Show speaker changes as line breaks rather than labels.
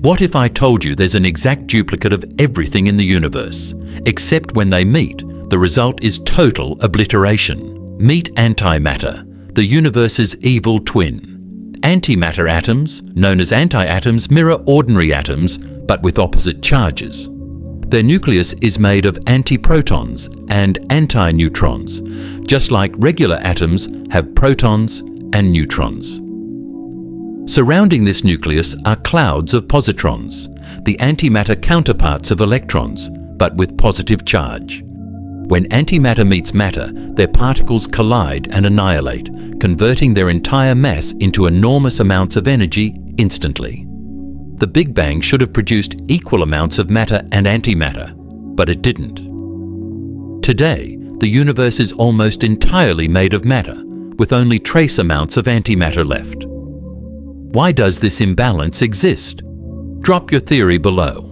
What if I told you there's an exact duplicate of everything in the universe, except when they meet, the result is total obliteration. Meet antimatter, the universe's evil twin. Antimatter atoms, known as antiatoms, mirror ordinary atoms, but with opposite charges. Their nucleus is made of antiprotons and antineutrons, just like regular atoms have protons and neutrons. Surrounding this nucleus are clouds of positrons, the antimatter counterparts of electrons, but with positive charge. When antimatter meets matter, their particles collide and annihilate, converting their entire mass into enormous amounts of energy instantly. The Big Bang should have produced equal amounts of matter and antimatter, but it didn't. Today, the universe is almost entirely made of matter, with only trace amounts of antimatter left. Why does this imbalance exist? Drop your theory below.